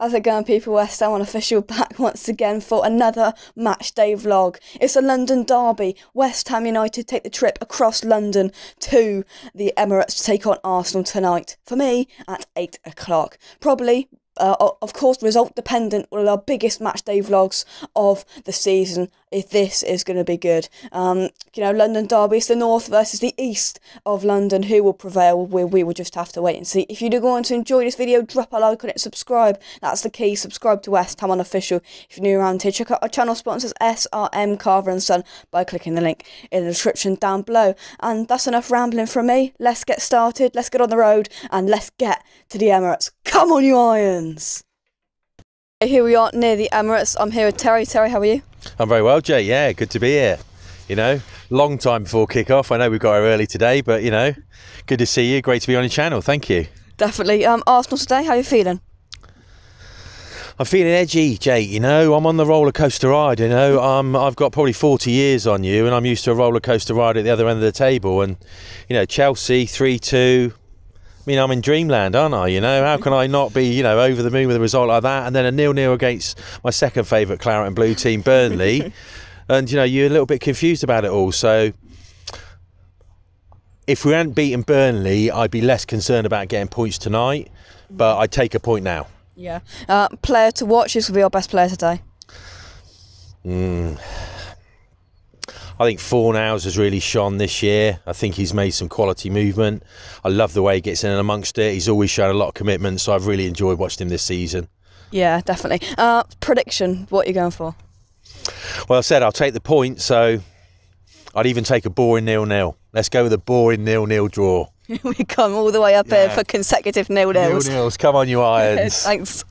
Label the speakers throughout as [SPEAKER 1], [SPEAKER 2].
[SPEAKER 1] How's it going, people? West Ham Unofficial back once again for another match day vlog. It's a London derby. West Ham United take the trip across London to the Emirates to take on Arsenal tonight. For me, at 8 o'clock. Probably uh, of course, result dependent, one of our biggest match day vlogs of the season. If this is going to be good, um, you know, London Derby, it's the north versus the east of London. Who will prevail? We, we will just have to wait and see. If you do go on to enjoy this video, drop a like on it, subscribe. That's the key. Subscribe to West Ham Unofficial. If you're new around here, check out our channel sponsors SRM Carver and Son by clicking the link in the description down below. And that's enough rambling from me. Let's get started. Let's get on the road and let's get to the Emirates. Come on, you Irons! Here we are near the Emirates. I'm here with Terry. Terry, how are you?
[SPEAKER 2] I'm very well, Jay. Yeah, good to be here. You know, long time before kick-off. I know we got here early today, but you know, good to see you. Great to be on your channel. Thank you.
[SPEAKER 1] Definitely. Um, Arsenal today. How are you feeling?
[SPEAKER 2] I'm feeling edgy, Jay. You know, I'm on the roller coaster ride. You know, um, I've got probably 40 years on you, and I'm used to a roller coaster ride at the other end of the table. And you know, Chelsea three-two mean, I'm in dreamland, aren't I? You know, how can I not be, you know, over the moon with a result like that? And then a nil-nil against my second favourite claret and blue team, Burnley. and, you know, you're a little bit confused about it all. So if we hadn't beaten Burnley, I'd be less concerned about getting points tonight. But I'd take a point now.
[SPEAKER 1] Yeah. Uh, player to watch, this will be our best player today.
[SPEAKER 2] Mm. I think Fornals has really shone this year. I think he's made some quality movement. I love the way he gets in and amongst it. He's always shown a lot of commitment, so I've really enjoyed watching him this season.
[SPEAKER 1] Yeah, definitely. Uh, prediction, what are you going for?
[SPEAKER 2] Well, I said I'll take the point, so I'd even take a boring nil-nil. Let's go with a boring nil-nil draw.
[SPEAKER 1] we come all the way up yeah. here for consecutive nil-nils.
[SPEAKER 2] Nil-nils, come on you Irons.
[SPEAKER 1] Thanks.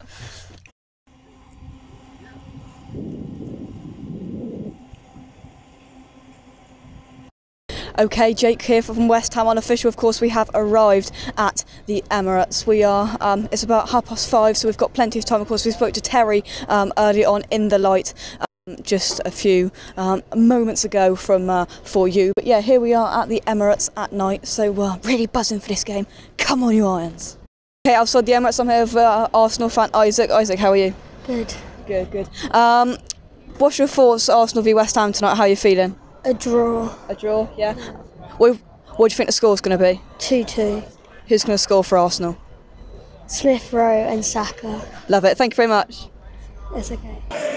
[SPEAKER 1] Okay, Jake here from West Ham Unofficial. Of course, we have arrived at the Emirates. We are, um, it's about half past five, so we've got plenty of time. Of course, we spoke to Terry um, early on in the light. Um, just a few um, moments ago from uh, for you but yeah here we are at the Emirates at night so uh, really buzzing for this game come on you Irons okay outside the Emirates I'm here with uh, Arsenal fan Isaac Isaac how are you
[SPEAKER 3] good
[SPEAKER 1] good good um, what's your thoughts Arsenal v West Ham tonight how are you feeling
[SPEAKER 3] a draw.
[SPEAKER 1] A draw, yeah. What, what do you think the score's going to be?
[SPEAKER 3] 2 2.
[SPEAKER 1] Who's going to score for Arsenal?
[SPEAKER 3] Smith Rowe and Saka.
[SPEAKER 1] Love it. Thank you very much.
[SPEAKER 3] It's okay.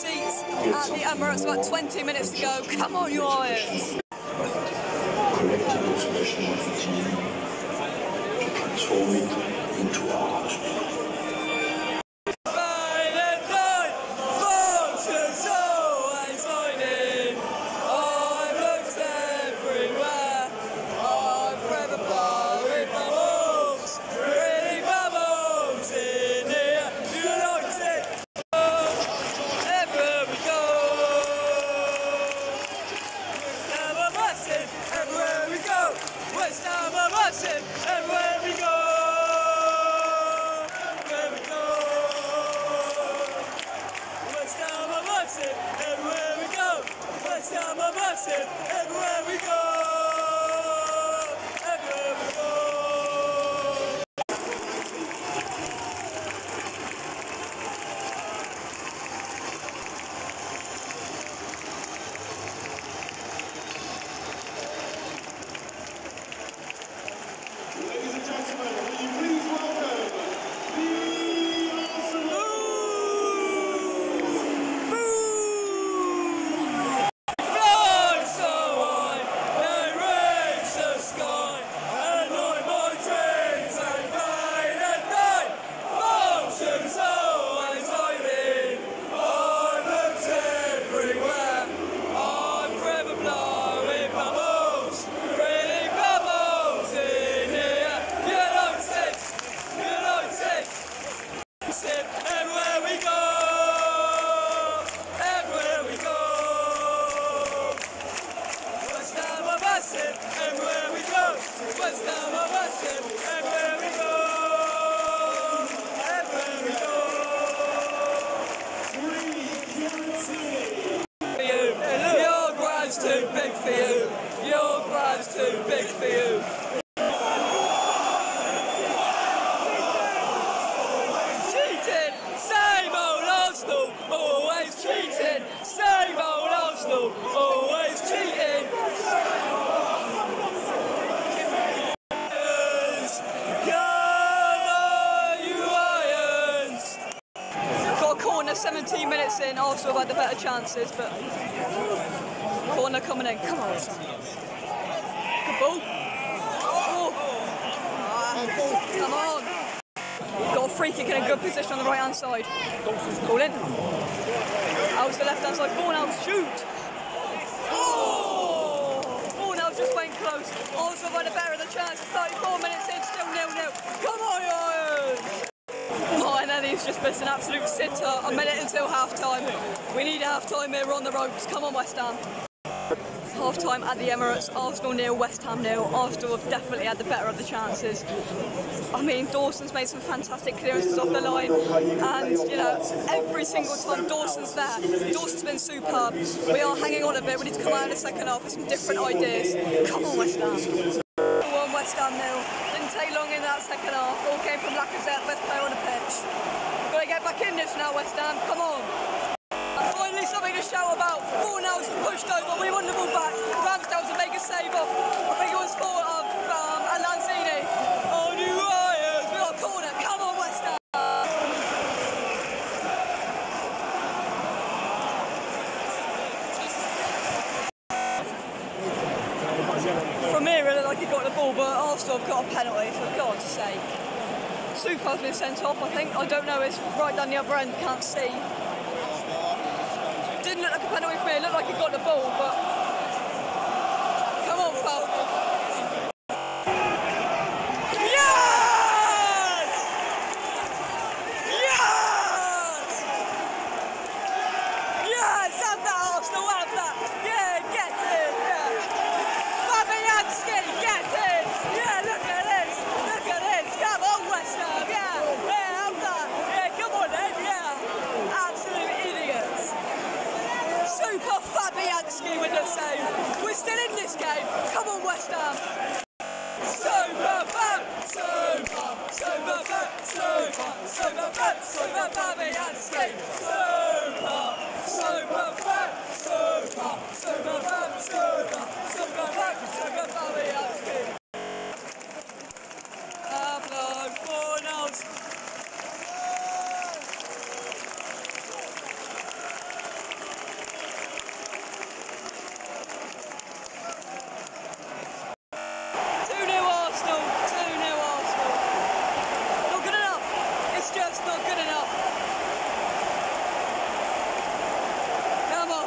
[SPEAKER 1] At the Emirates, about 20 minutes to go. Come on, you Irons!
[SPEAKER 4] Into. for you. Your brand's too big for you. Cheating, same old Arsenal, always cheating. Same old Arsenal, always cheating. Come on, you Irons. Got a corner 17 minutes in, Arsenal had the better chances, but corner coming in. Come on. Good ball. Oh. Come on. Got a free kick in a good position on the right hand side. Call in. Out to the left hand side. Fornals shoot. Oh! Just went close. Also by the better of the chance. 34 minutes in, still nil nil. Come on, Irons! Martinelli's just missed an absolute sitter. A minute until half time. We need half time here. We're on the ropes. Come on, West Ham. Half time at the Emirates. Arsenal nil, West Ham nil. Arsenal have definitely had the better of the chances. I mean, Dawson's made some fantastic clearances off the line, and you know, every single time Dawson's there, Dawson's been superb. We are hanging on a bit. We need to come out in the second half with some different ideas. Come on, West Ham. One West Ham nil. Didn't take long in that second half. All came from Lacazette, best player on the pitch. We've Got to get back in this now, West Ham. Come on. Pushed over. We won the ball back. Ramsdale to make a save off. I think it was um. Oh, new. We got a corner. Come on, West Ham. From here, really like he got the ball, but Arsenal have got a penalty, for God's sake. Coufal's been sent off, I think. I don't know, it's right down the other end, can't see. It didn't look like a penalty for me, it looked like he got the ball, but. Come on, Falk. Yes! Yes! Yes! Have that, Arsenal, have that! Yeah, get it! Yeah! Fabianski, get it! Yeah, look at this! Look at this! Come on, West Ham! Yeah! Yeah, have that! Yeah, come on then! Yeah! Absolute idiots! Super Fabianski with the save! We're still in this game! Come on, West Ham! Super Fab! Super! Super Fab! Super! Super Fab! Super Fabianski! Super! Super Fab! Super! Super Fab! Super! Super Fab! Super Fabianski! Upload four notes! Two new Arsenal, two new Arsenal. Not good enough. It's just not good enough. Come on.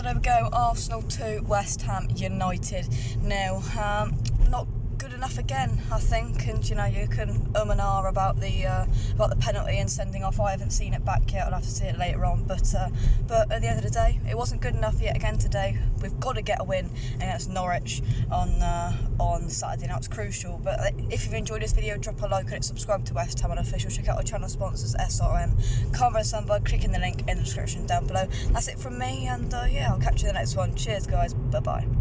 [SPEAKER 4] So there we go. Arsenal two, West Ham United nil. Um, enough again, I think. And you know, you can um and ah about the uh, about the penalty and sending off. I haven't seen it back yet. I'll have to see it later on. But uh, but at the end of the day, it wasn't good enough yet again today. We've got to get a win against Norwich on uh, on Saturday. Now it's crucial. But uh, if you've enjoyed this video, drop a like and subscribe to West Ham Unofficial. Check out our channel sponsors SRM. And by clicking the link in the description down below. That's it from me, and uh, yeah, I'll catch you in the next one. Cheers, guys. Bye bye.